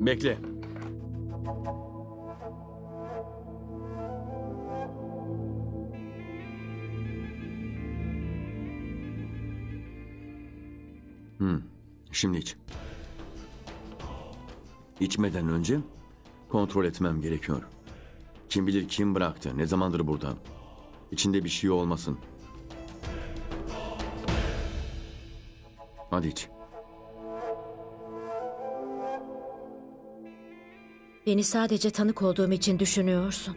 Bekle. Hmm, şimdi iç. İçmeden önce kontrol etmem gerekiyor. Kim bilir kim bıraktı, ne zamandır burada. İçinde bir şey olmasın. Hadi iç. Beni sadece tanık olduğum için düşünüyorsun.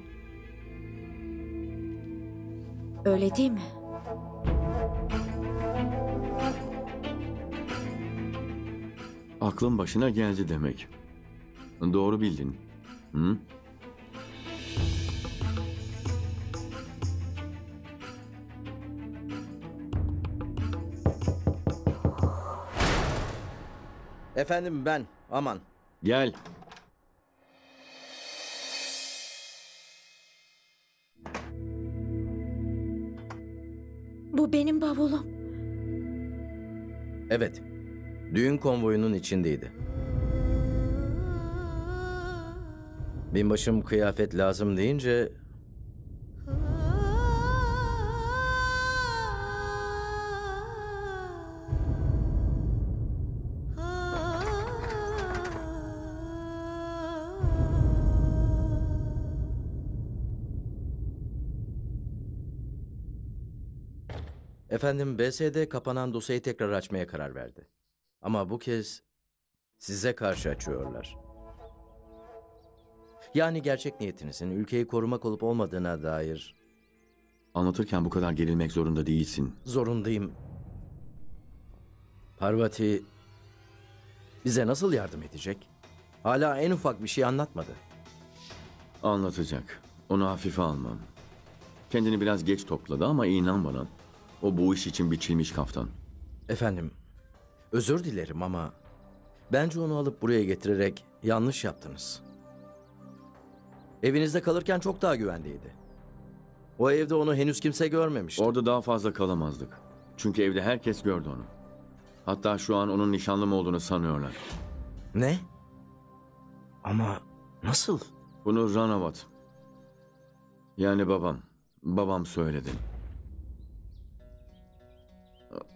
Öyle değil mi? Aklın başına geldi demek. Doğru bildin. Hı? Efendim ben aman. Gel. Bu benim bavulum. Evet. Düğün konvoyunun içindeydi. Binbaşım kıyafet lazım deyince Efendim BSD kapanan dosyayı tekrar açmaya karar verdi. Ama bu kez size karşı açıyorlar. Yani gerçek niyetinizin ülkeyi korumak olup olmadığına dair Anlatırken bu kadar gerilmek zorunda değilsin. zorundayım. Parvati bize nasıl yardım edecek? Hala en ufak bir şey anlatmadı. Anlatacak. Onu hafife almam. Kendini biraz geç topladı ama inan bana. O bu iş için biçilmiş kaftan. Efendim, özür dilerim ama bence onu alıp buraya getirerek yanlış yaptınız. Evinizde kalırken çok daha güvendeydi. O evde onu henüz kimse görmemişti. Orada daha fazla kalamazdık. Çünkü evde herkes gördü onu. Hatta şu an onun nişanlım olduğunu sanıyorlar. Ne? Ama nasıl? Bunu Ranavat. Yani babam. Babam söyledi.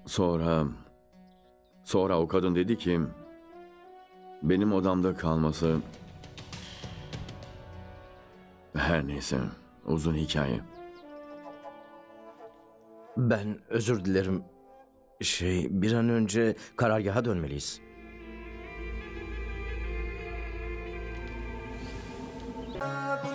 Sonra... Sonra o kadın dedi ki... Benim odamda kalması... Her neyse. Uzun hikaye. Ben özür dilerim. Şey, bir an önce karargaha dönmeliyiz. दिल